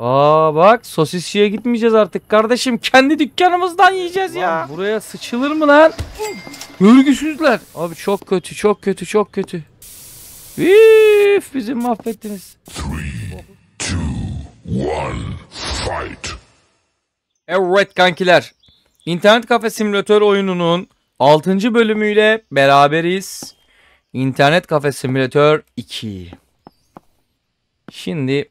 Aa bak sosisçiye gitmeyeceğiz artık kardeşim. Kendi dükkanımızdan yiyeceğiz ya. Buraya sıçılır mı lan? Görgüsüzler. Abi çok kötü çok kötü çok kötü. Üf bizi mahvettiniz. Fight. Evet kankiler. İnternet kafe simülatör oyununun 6. bölümüyle beraberiz. İnternet kafe simülatör 2. Şimdi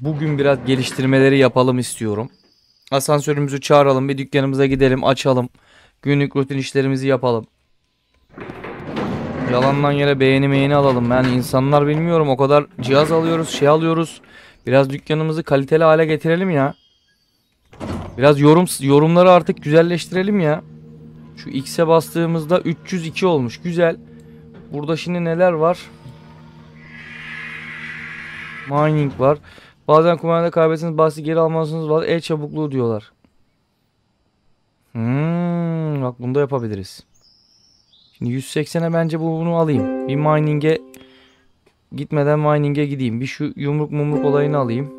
bugün biraz geliştirmeleri yapalım istiyorum. Asansörümüzü çağıralım, bir dükkanımıza gidelim, açalım. Günlük rutin işlerimizi yapalım. Yalandan yere beğeni meğeni alalım. Yani insanlar bilmiyorum o kadar cihaz alıyoruz, şey alıyoruz. Biraz dükkanımızı kaliteli hale getirelim ya. Biraz yorum yorumları artık güzelleştirelim ya. Şu X'e bastığımızda 302 olmuş. Güzel. Burada şimdi neler var? Mining var. Bazen kumanda kaybetseniz bahsi geri almalısınız. Var. El çabukluğu diyorlar. Hmm, bak bunu da yapabiliriz. Şimdi 180'e bence bu- bunu alayım. Bir mining'e gitmeden mining'e gideyim. Bir şu yumruk mumruk olayını alayım.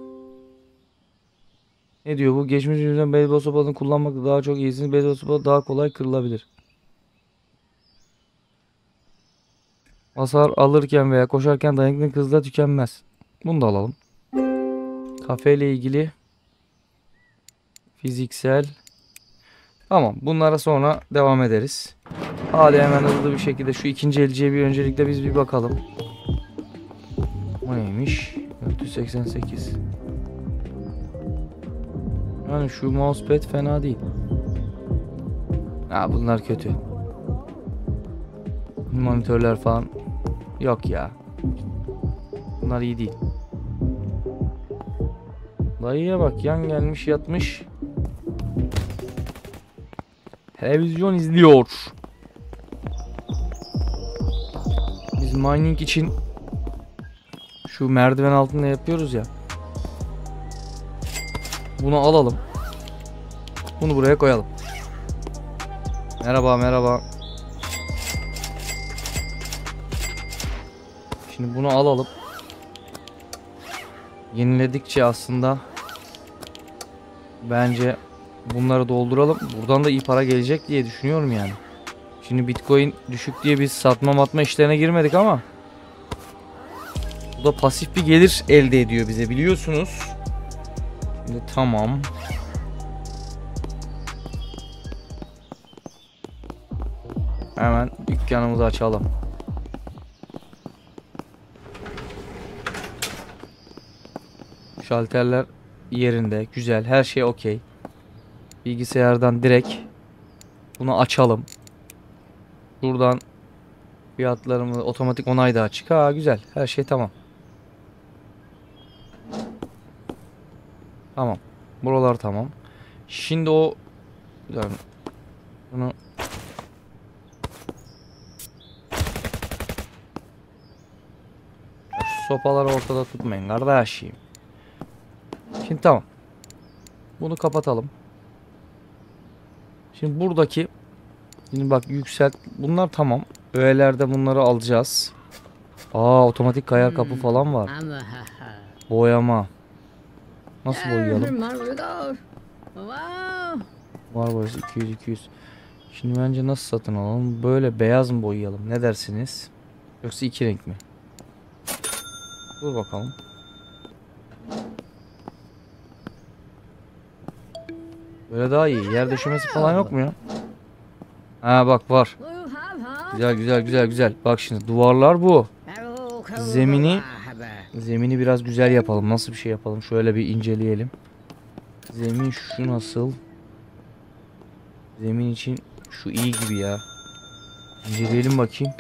Ne diyor bu? Geçmiş yüzünden beyzbol sopasını kullanmakta daha çok iyisiniz. Beyzbol sopası daha kolay kırılabilir. Hasar alırken veya koşarken dayanıklılık hızla tükenmez. Bunu da alalım. Kafe ile ilgili fiziksel Tamam bunlara sonra devam ederiz. Hadi hemen hızlı bir şekilde şu ikinci elciye bir öncelikle biz bir bakalım. Bu neymiş? 488 yani şu mousepad fena değil. Ha bunlar kötü. Monitörler falan yok ya. Bunlar iyi değil. Dayıya bak yan gelmiş yatmış. Televizyon izliyor. Biz mining için şu merdiven altında yapıyoruz ya. Bunu alalım. Bunu buraya koyalım. Merhaba merhaba. Şimdi bunu alalım. Yeniledikçe aslında bence bunları dolduralım. Buradan da iyi para gelecek diye düşünüyorum yani. Şimdi Bitcoin düşük diye biz satma matma işlerine girmedik ama bu da pasif bir gelir elde ediyor bize biliyorsunuz. Şimdi tamam. Hemen dükkanımızı açalım. Şalterler yerinde. Güzel. Her şey okey. Bilgisayardan direkt bunu açalım. Buradan fiyatlarımı otomatik onay da açık. Ha güzel. Her şey tamam. Tamam. Buralar tamam. Şimdi o bunu sopaları ortada tutmayın kardeşim. Şimdi tamam. Bunu kapatalım. Şimdi buradaki Şimdi bak yükselt. Bunlar tamam. Öğelerde bunları alacağız. Aa otomatik kayar kapı falan var. Boyama. Nasıl boyayalım? Var boyası 200 200. Şimdi bence nasıl satın alalım? Böyle beyaz mı boyayalım? Ne dersiniz? Yoksa iki renk mi? Dur bakalım. Böyle daha iyi. Yer döşemesi falan yok mu ya? Ha bak var. Güzel güzel güzel güzel. Bak şimdi duvarlar bu. Zemini- Zemini biraz güzel yapalım. Nasıl bir şey yapalım? Şöyle bir inceleyelim. Zemin şu nasıl? Zemin için şu iyi gibi ya. İnceleyelim bakayım.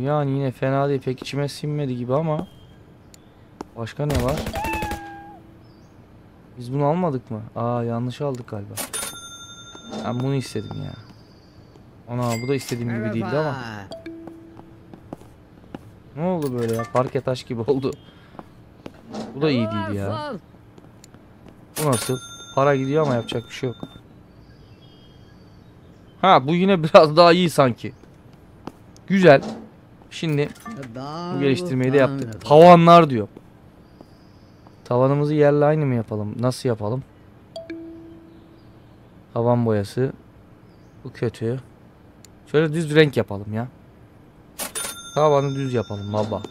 Yani yine fena değil. Pek içime sinmedi gibi ama. Başka ne var? Biz bunu almadık mı? Aa yanlış aldık galiba. Ben bunu istedim ya. Ana bu da istediğim gibi değildi ama. Ne oldu böyle ya? Parke taş gibi oldu. Bu da iyi değil ya. Bu nasıl? Para gidiyor ama yapacak bir şey yok. Ha bu yine biraz daha iyi sanki. Güzel. Şimdi Bu geliştirmeyi de yaptık. Tavanlar diyor. Tavanımızı yerle aynı mı yapalım? Nasıl yapalım? Tavan boyası. Bu kötü. Şöyle düz renk yapalım ya. Tavanı düz yapalım baba.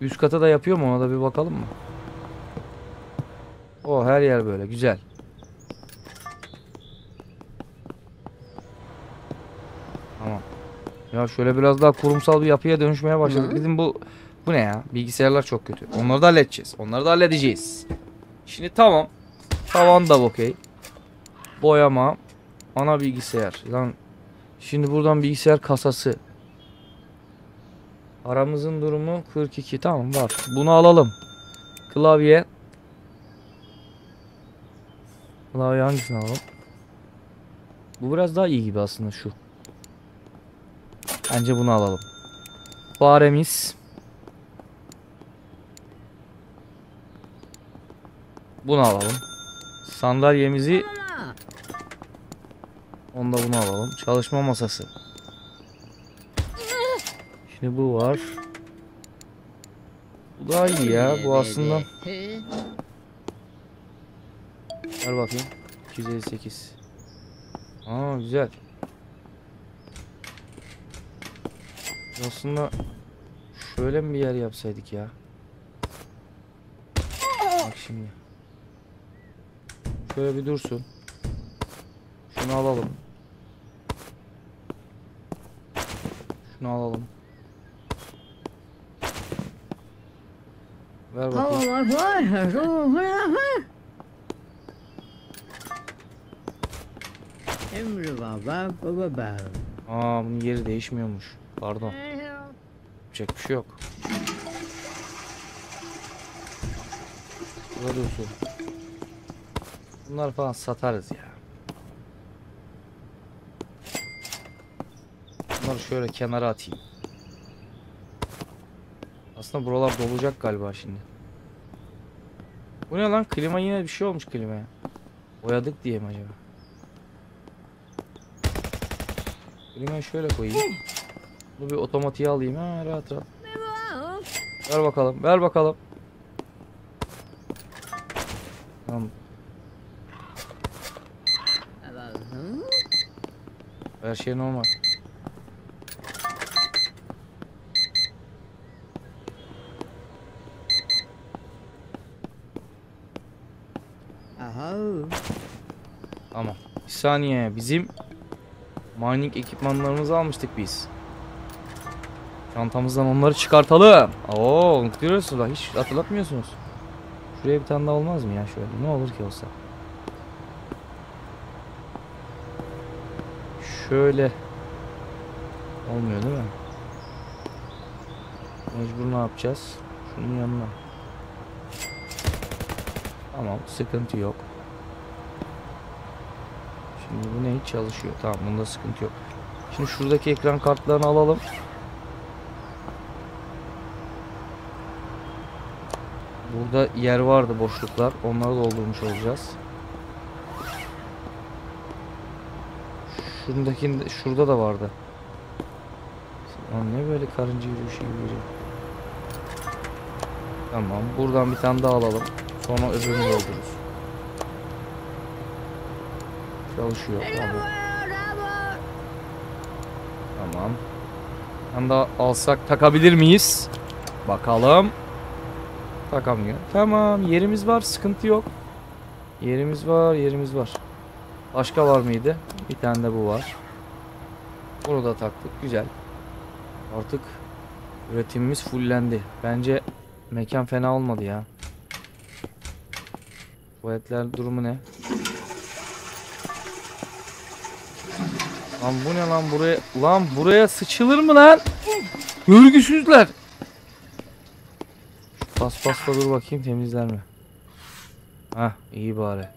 Üst kata da yapıyor mu ona da bir bakalım mı? O her yer böyle güzel. Tamam. Ya şöyle biraz daha kurumsal bir yapıya dönüşmeye başladık. Hı. Bizim bu bu ne ya? Bilgisayarlar çok kötü. Onları da halledeceğiz. Onları da halledeceğiz. Şimdi tamam. Tavan da okey. Boyama. Ana bilgisayar. Lan şimdi buradan bilgisayar kasası. Aramızın durumu 42. Tamam var. Bunu alalım. Klavye. Klavye hangisini alalım? Bu biraz daha iyi gibi aslında şu. Bence bunu alalım. Faremiz. Bunu alalım. Sandalyemizi Onda bunu alalım. Çalışma masası. Şimdi bu var. Bu daha iyi ya. Bu aslında. Ver bakayım. 258. Aa güzel. Aslında şöyle mi bir yer yapsaydık ya? Bak şimdi. Şöyle bir dursun. Şunu alalım. Şunu alalım. Ver bakayım. Emri baba baba baba. Aa bunun yeri değişmiyormuş. Pardon. Yapacak bir şey yok. Dursun. Bunlar falan satarız ya. Bunları şöyle kenara atayım. Aslında buralar dolacak galiba şimdi. Bu ne lan? Klima yine bir şey olmuş klimaya. Boyadık diye mi acaba? Klimayı şöyle koyayım. Bu bir otomatiğe alayım. Ha rahat rahat. Ver bakalım. Ver bakalım. Tamam. Her şey normal. Aha. Tamam. Bir saniye. Bizim mining ekipmanlarımızı almıştık biz. Çantamızdan onları çıkartalım. Oo, unutuyorsunuz bak hiç hatırlatmıyorsunuz. Şuraya bir tane daha olmaz mı ya şöyle? Ne olur ki olsa. Şöyle. Olmuyor değil mi? Mecbur ne yapacağız? Şunun yanına. Tamam sıkıntı yok. Şimdi bu ne hiç çalışıyor. Tamam bunda sıkıntı yok. Şimdi şuradaki ekran kartlarını alalım. Burada yer vardı boşluklar. Onları doldurmuş olacağız. Şundakinde şurada da vardı. Lan ne böyle karınca yürüyüşü gibi yürüyor. Tamam. Buradan bir tane daha alalım. Sonra öbürünü doldururuz. Çalışıyor. Tamam. Tamam. Ben daha alsak takabilir miyiz? Bakalım. Takamıyor. Tamam yerimiz var sıkıntı yok. Yerimiz var yerimiz var. Başka var mıydı? Bir tane de bu var. Bunu da taktık. Güzel. Artık üretimimiz fullendi. Bence mekan fena olmadı ya. Tuvaletler durumu ne? Lan bu ne lan buraya? Lan buraya sıçılır mı lan? Görgüsüzler. Pas pasla dur bakayım temizler mi? Hah iyi bari.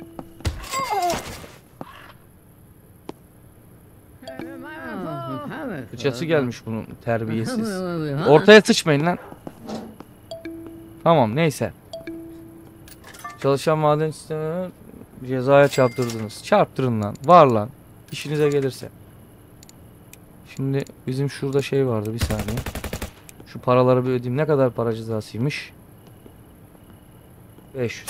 Fıçası gelmiş bunun terbiyesiz. Ortaya sıçmayın lan. Tamam neyse. Çalışan maden sistemi cezaya çarptırdınız. Çarptırın lan. Var lan. işinize gelirse. Şimdi bizim şurada şey vardı bir saniye. Şu paraları bir ödeyeyim. Ne kadar para cezasıymış? 500.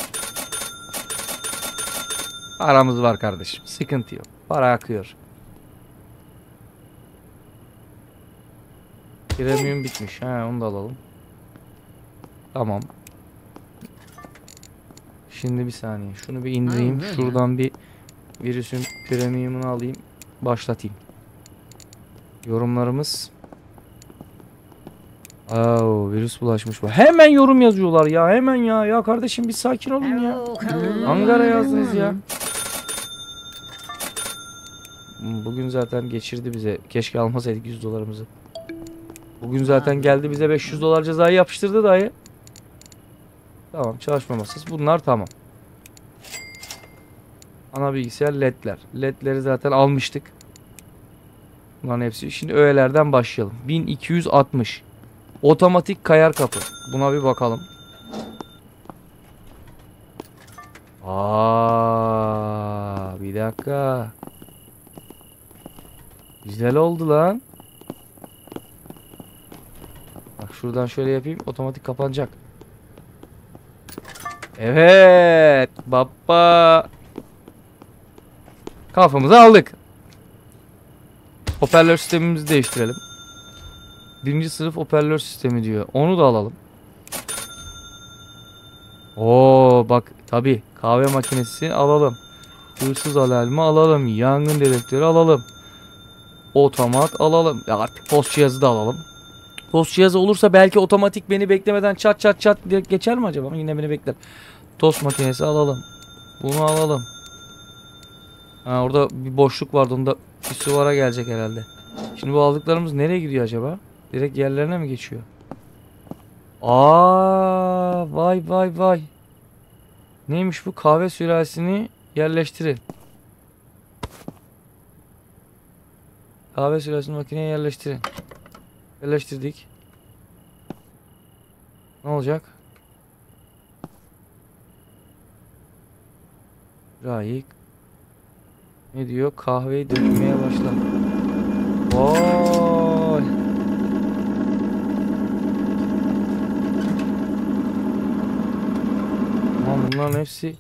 Paramız var kardeşim. Sıkıntı yok. Para akıyor. Premium bitmiş. He onu da alalım. Tamam. Şimdi bir saniye. Şunu bir indireyim. Şuradan bir virüsün premiumunu alayım. Başlatayım. Yorumlarımız. Oo, virüs bulaşmış bu. Hemen yorum yazıyorlar ya. Hemen ya. Ya kardeşim bir sakin olun ya. Ankara yazdınız ya. Bugün zaten geçirdi bize. Keşke almasaydık 100 dolarımızı. Bugün zaten geldi bize 500 dolar cezayı yapıştırdı dayı. Tamam çalışma masası. Bunlar tamam. Ana bilgisayar ledler. Ledleri zaten almıştık. Bunların hepsi. Şimdi öğelerden başlayalım. 1260. Otomatik kayar kapı. Buna bir bakalım. Aa, bir dakika. Güzel oldu lan. Bak şuradan şöyle yapayım. Otomatik kapanacak. Evet. Baba. Kafamızı aldık. Hoparlör sistemimizi değiştirelim. Birinci sınıf hoparlör sistemi diyor. Onu da alalım. Oo bak tabi kahve makinesi alalım. Hırsız alarmı alalım. Yangın dedektörü alalım. Otomat alalım. Ya artık post cihazı da alalım. Post cihazı olursa belki otomatik beni beklemeden çat çat çat diye geçer mi acaba? Yine beni bekler. Tost makinesi alalım. Bunu alalım. Ha orada bir boşluk vardı. Onda bir suvara gelecek herhalde. Şimdi bu aldıklarımız nereye gidiyor acaba? Direkt yerlerine mi geçiyor? Aa, vay vay vay. Neymiş bu kahve sürahisini yerleştirin. Kahve sürahisini makineye yerleştirin. Yerleştirdik. Ne olacak? Rayik. Ne diyor? Kahveyi dökmeye başla. Vay. Lan bunların hepsi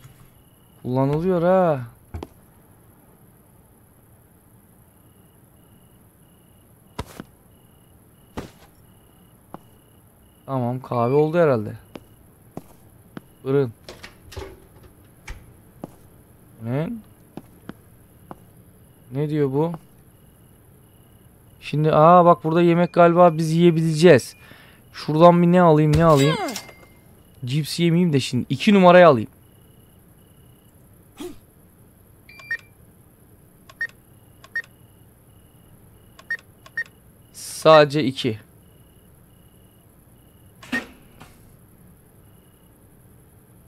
kullanılıyor ha. Tamam kahve oldu herhalde. Fırın. Ne? Ne diyor bu? Şimdi aa bak burada yemek galiba biz yiyebileceğiz. Şuradan bir ne alayım ne alayım? Cips yemeyeyim de şimdi. iki numarayı alayım. Sadece iki.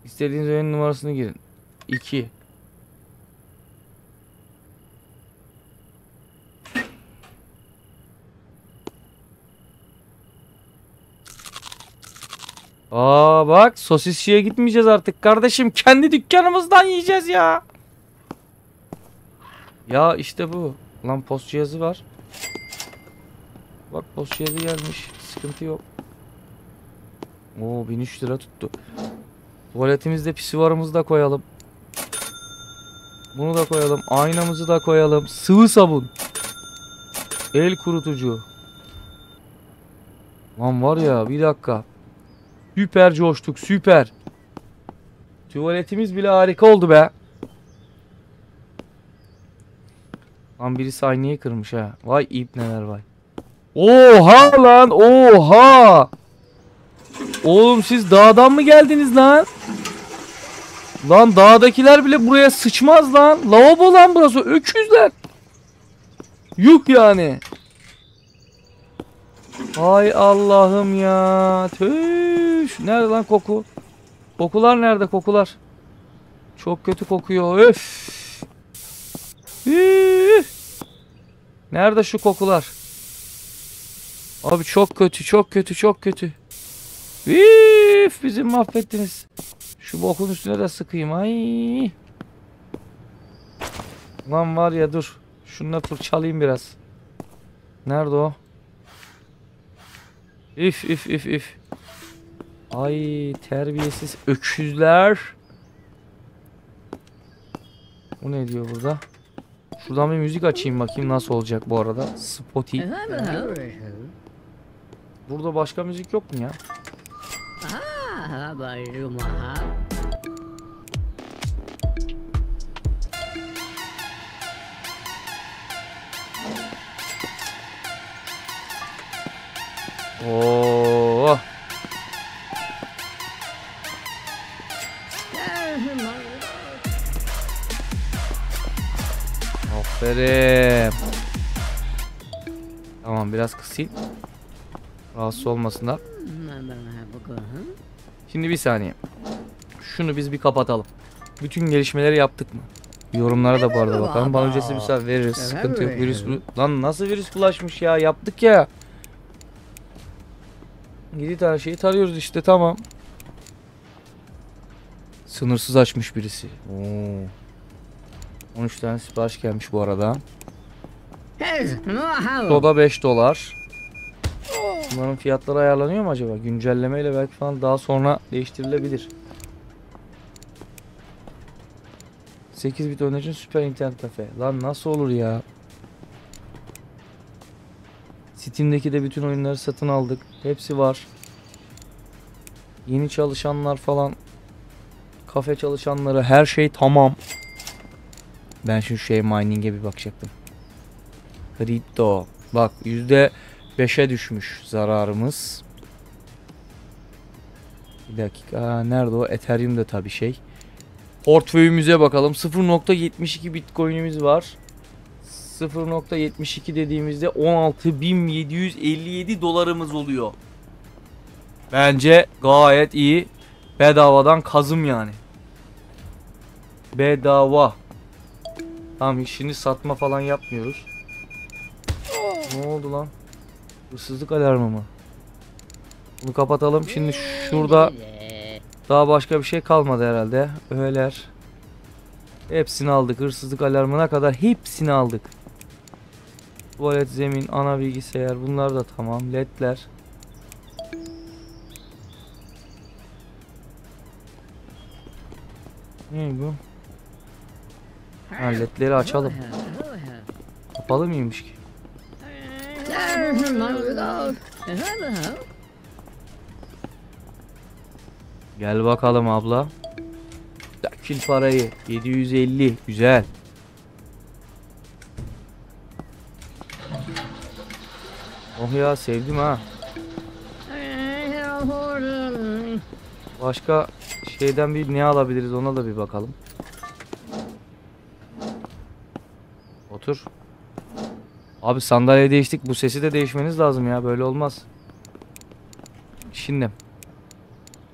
İstediğiniz oyun numarasını girin. 2. Aa bak sosisçiye gitmeyeceğiz artık kardeşim. Kendi dükkanımızdan yiyeceğiz ya. Ya işte bu. Lan post cihazı var. Bak post cihazı gelmiş. Sıkıntı yok. Oo 1003 lira tuttu. Tuvaletimizde pisuvarımızı da koyalım. Bunu da koyalım. Aynamızı da koyalım. Sıvı sabun. El kurutucu. Lan var ya bir dakika. Süper coştuk süper. Tuvaletimiz bile harika oldu be. Lan birisi aynayı kırmış ha. Vay ip neler vay. Oha lan oha. Oğlum siz dağdan mı geldiniz lan? Lan dağdakiler bile buraya sıçmaz lan. Lavabo lan burası. Öküzler. Yuh yani. Hay Allah'ım ya. Tüş. Nerede lan koku? Kokular nerede kokular? Çok kötü kokuyor. Öf. Nerede şu kokular? Abi çok kötü, çok kötü, çok kötü. Üf, bizi mahvettiniz. Şu bokun üstüne de sıkayım. Ay. Lan var ya dur. Şununla fırçalayayım biraz. Nerede o? Üf üf üf üf. Ay terbiyesiz öküzler. Bu ne diyor burada? Şuradan bir müzik açayım bakayım nasıl olacak bu arada. Spotify. Burada başka müzik yok mu ya? Oo. Aferin. Tamam biraz kısayım. Rahatsız olmasınlar. Şimdi bir saniye. Şunu biz bir kapatalım. Bütün gelişmeleri yaptık mı? Yorumlara da bu arada bakalım. Bana ücretsiz bir saat veririz. Sıkıntı yok. Virüs Lan nasıl virüs bulaşmış ya? Yaptık ya. 7 tane şeyi tarıyoruz işte tamam. Sınırsız açmış birisi. Oo. 13 tane sipariş gelmiş bu arada. Soda 5 dolar. Bunların fiyatları ayarlanıyor mu acaba? Güncellemeyle belki falan daha sonra değiştirilebilir. 8 bit oyun için süper internet kafe. Lan nasıl olur ya? Steam'deki de bütün oyunları satın aldık. Hepsi var. Yeni çalışanlar falan. Kafe çalışanları her şey tamam. Ben şu şey mining'e bir bakacaktım. Kripto. Bak yüzde 5'e düşmüş zararımız. Bir dakika. Aa, nerede o? Ethereum da tabii şey. Portföyümüze bakalım. 0.72 Bitcoin'imiz var. 0.72 dediğimizde 16.757 dolarımız oluyor. Bence gayet iyi. Bedavadan kazım yani. Bedava. Tamam işini satma falan yapmıyoruz. Ne oldu lan? Hırsızlık alarmı mı? Bunu kapatalım. Şimdi şurada daha başka bir şey kalmadı herhalde. Öğeler. Hepsini aldık. Hırsızlık alarmına kadar hepsini aldık. Tuvalet, zemin, ana bilgisayar bunlar da tamam. Ledler. Ne bu? Ha, ledleri açalım. Kapalı mıymış ki? Gel bakalım abla. Dökül parayı. 750. Güzel. Oh ya sevdim ha. Başka şeyden bir ne alabiliriz ona da bir bakalım. Otur. Abi sandalye değiştik. Bu sesi de değişmeniz lazım ya. Böyle olmaz. Şimdi.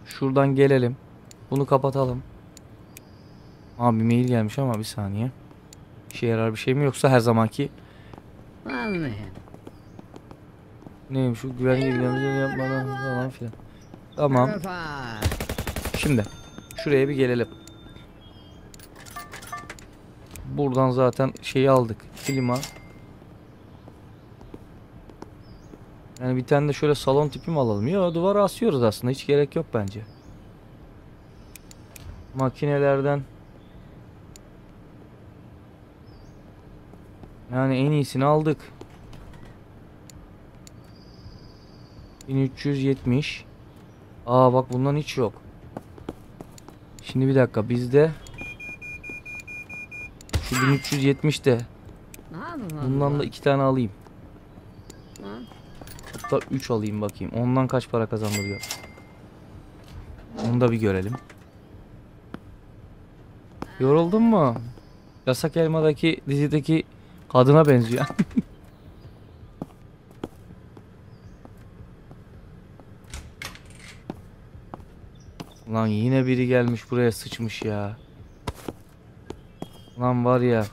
Şuradan gelelim. Bunu kapatalım. Abi mail gelmiş ama bir saniye. İşe yarar bir şey mi yoksa her zamanki neymiş şu güvenlik bilgilerimizi yapmadan falan filan. Tamam. Şimdi şuraya bir gelelim. Buradan zaten şeyi aldık. Klima. Yani bir tane de şöyle salon tipi mi alalım? Ya duvara asıyoruz aslında. Hiç gerek yok bence. Makinelerden Yani en iyisini aldık. 1370 Aa bak bundan hiç yok. Şimdi bir dakika bizde şu 1370 de bundan da iki tane alayım. Hatta 3 alayım bakayım. Ondan kaç para kazandırıyor. Onu da bir görelim. Yoruldun mu? Yasak Elma'daki dizideki kadına benziyor. Lan yine biri gelmiş buraya sıçmış ya. Lan var ya.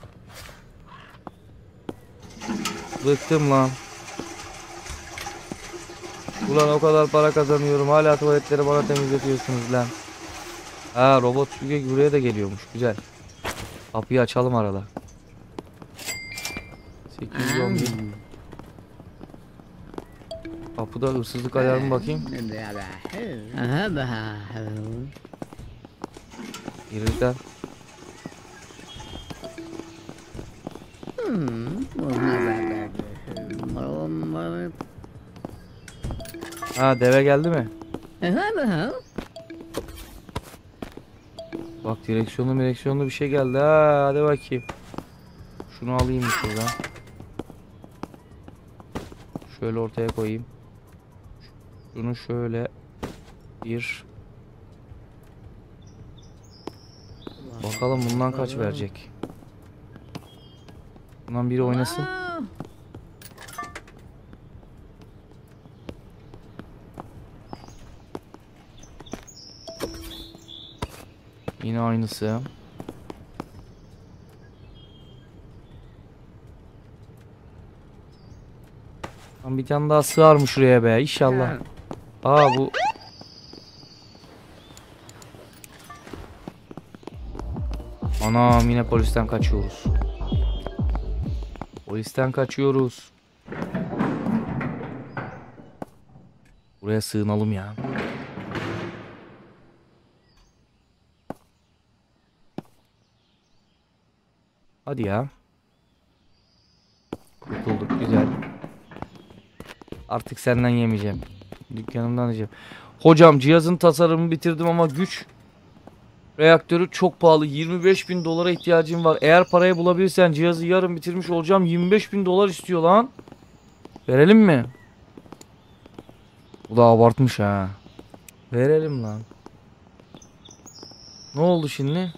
Bıktım lan. Ulan o kadar para kazanıyorum. Hala tuvaletleri bana temizletiyorsunuz lan. Ha robot süpürge buraya da geliyormuş. Güzel. Kapıyı açalım arada. 811. Kapıda hırsızlık alarmı bakayım. Aha bah. Ha deve geldi mi? Bak direksiyonlu direksiyonlu bir şey geldi ha hadi bakayım. Şunu alayım şuradan. Şöyle ortaya koyayım. Şunu şöyle bir Bakalım bundan kaç verecek. Bundan biri oynasın. Aynısı. Lan bir tane daha sığar mı şuraya be inşallah. Aa bu Anam yine polisten kaçıyoruz. Polisten kaçıyoruz. Buraya sığınalım ya. Hadi ya. Kurtulduk güzel. Artık senden yemeyeceğim. Dükkanımdan yiyeceğim. Hocam cihazın tasarımını bitirdim ama güç reaktörü çok pahalı. 25 bin dolara ihtiyacım var. Eğer parayı bulabilirsen cihazı yarın bitirmiş olacağım. 25 bin dolar istiyor lan. Verelim mi? Bu da abartmış ha. Verelim lan. Ne oldu şimdi?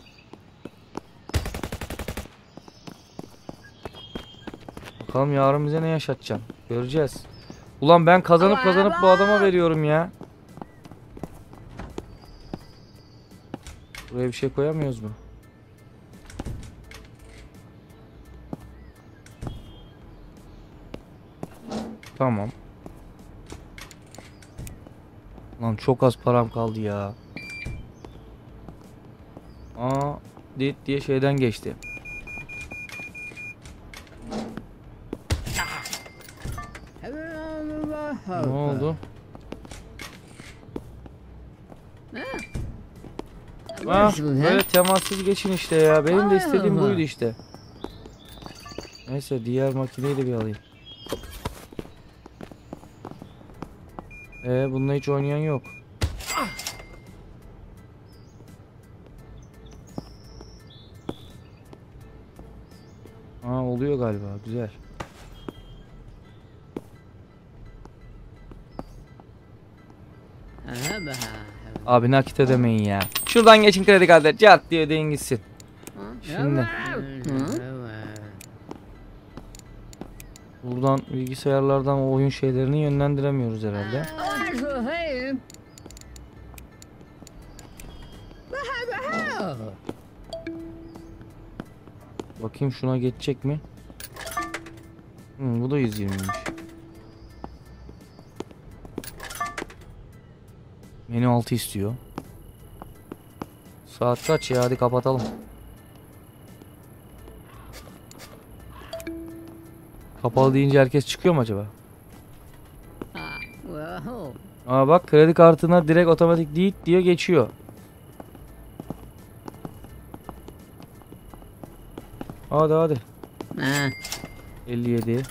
Bakalım yarın bize ne yaşatacaksın. Göreceğiz. Ulan ben kazanıp kazanıp bu adama veriyorum ya. Buraya bir şey koyamıyoruz mu? Tamam. Lan çok az param kaldı ya. Aa, dit diye şeyden geçti. Ne oldu? Ha, böyle temassız geçin işte ya. Benim de istediğim buydu işte. Neyse diğer makineyi de bir alayım. Ee bununla hiç oynayan yok. Ha oluyor galiba. Güzel. Abi nakit ödemeyin ya. Şuradan geçin kredi kartı. Cart diye ödeyin gitsin. Şimdi buradan bilgisayarlardan oyun şeylerini yönlendiremiyoruz herhalde. Bakayım şuna geçecek mi? Hı, bu da 120'ymiş. Menü 6 istiyor. Saat kaç ya hadi kapatalım. Kapalı deyince herkes çıkıyor mu acaba? Aa bak kredi kartına direkt otomatik değil diye geçiyor. Hadi hadi. Ha. 57.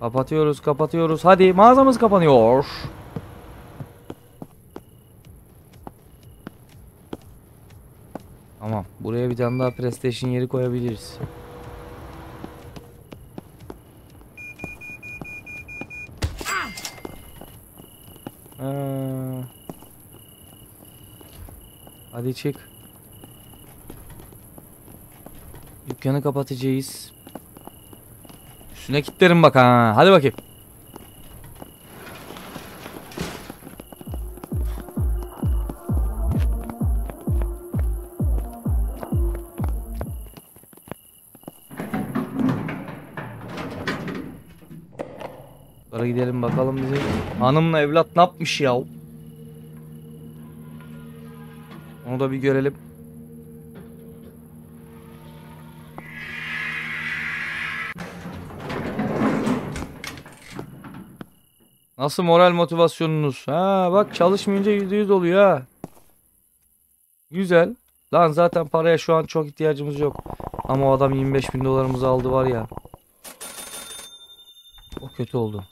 Kapatıyoruz, kapatıyoruz. Hadi mağazamız kapanıyor. Tamam. Buraya bir tane daha PlayStation yeri koyabiliriz. Aa. Hadi çık. Dükkanı kapatacağız. Üstüne kilitlerim bak ha. Hadi bakayım. Sonra gidelim bakalım bize. Hanımla evlat ne yapmış ya? Onu da bir görelim. Nasıl moral motivasyonunuz? Ha bak çalışmayınca %100 oluyor ha. Güzel. Lan zaten paraya şu an çok ihtiyacımız yok. Ama o adam 25 bin dolarımızı aldı var ya. O kötü oldu.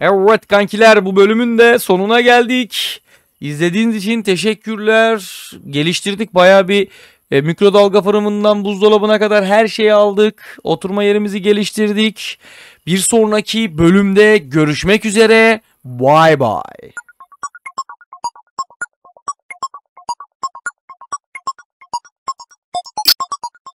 Evet kankiler bu bölümün de sonuna geldik. İzlediğiniz için teşekkürler. Geliştirdik baya bir e, mikrodalga fırınından buzdolabına kadar her şeyi aldık. Oturma yerimizi geliştirdik. Bir sonraki bölümde görüşmek üzere. Bye bye.